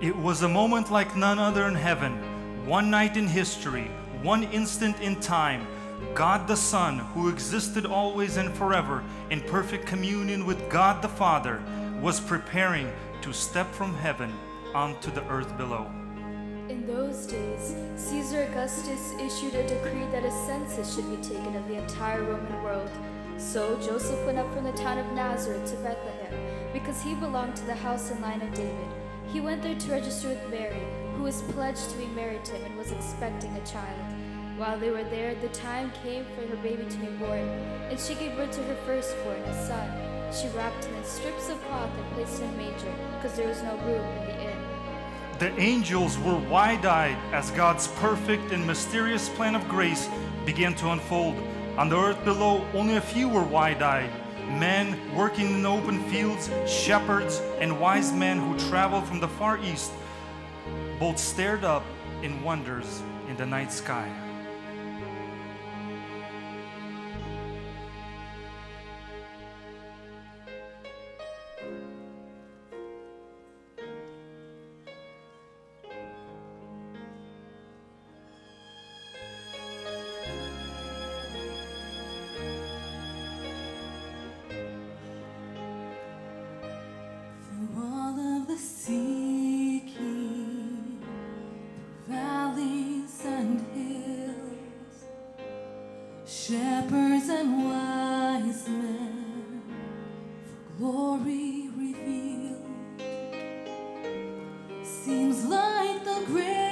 It was a moment like none other in heaven, one night in history, one instant in time. God the Son, who existed always and forever in perfect communion with God the Father, was preparing to step from heaven onto the earth below. In those days, Caesar Augustus issued a decree that a census should be taken of the entire Roman world. So Joseph went up from the town of Nazareth to Bethlehem, because he belonged to the house and line of David. He went there to register with Mary, who was pledged to be married to him and was expecting a child. While they were there, the time came for her baby to be born, and she gave birth to her firstborn, a son. She wrapped him in strips of cloth and placed him in a manger, because there was no room in the inn. The angels were wide eyed as God's perfect and mysterious plan of grace began to unfold. On the earth below, only a few were wide eyed men working in open fields, shepherds, and wise men who traveled from the far east. Both stared up in wonders in the night sky. Shepherds and wise men, for glory revealed, seems like the greatest